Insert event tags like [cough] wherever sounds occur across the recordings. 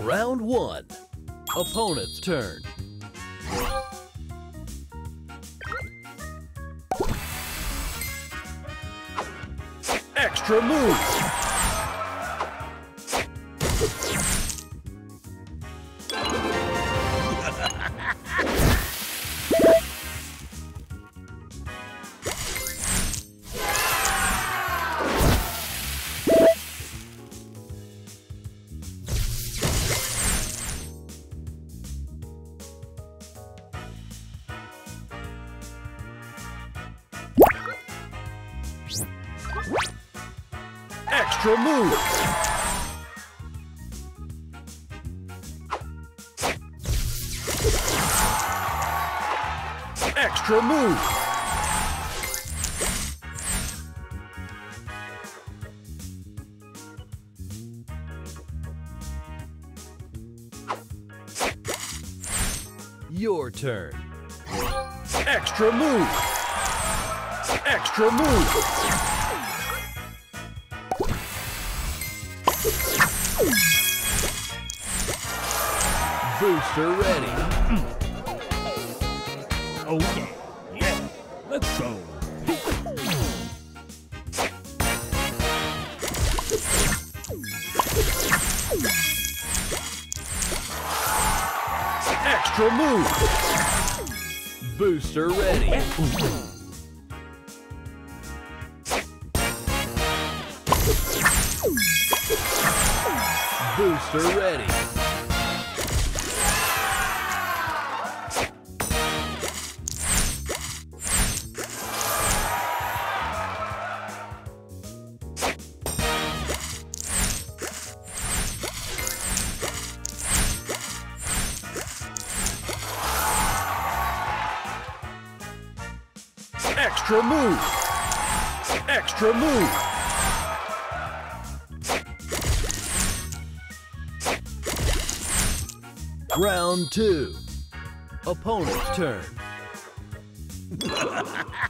Round one. Opponent's turn. Extra move. Extra move. Extra move. Your turn. Extra move. Extra move. Booster ready. Oh yeah, yeah. Let's go. Extra move. Booster ready. Booster ready. Extra move. Extra move. Round two. Opponent's turn. [laughs]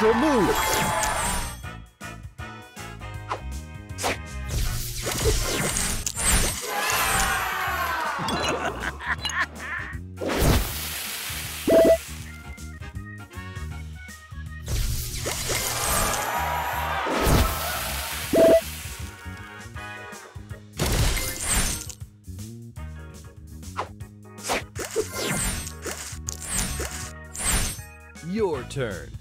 Extra move. Your turn.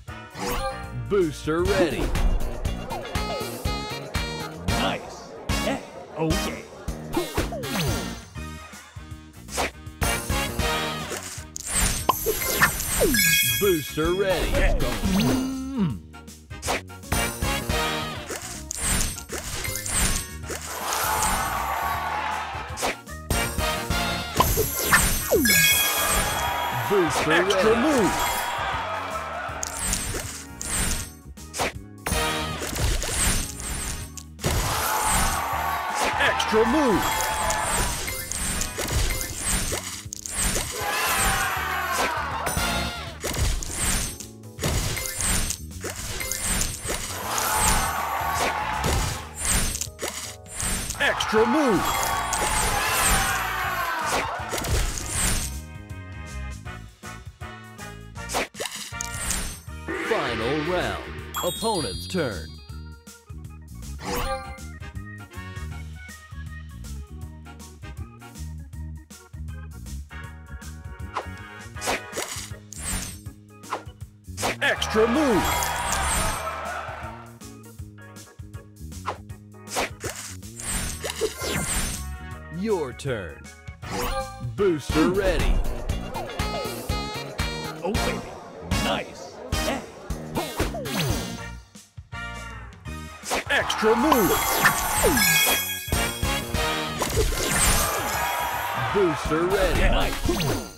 Booster ready. Nice. Yeah. Yeah. Booster ready. Go. Booster Extra ready. move. Extra move. Extra move. Final round. Opponent's turn. Extra move. Your turn. Booster ready. Oh, baby. Nice. Yeah. Extra move. Booster ready. Nice.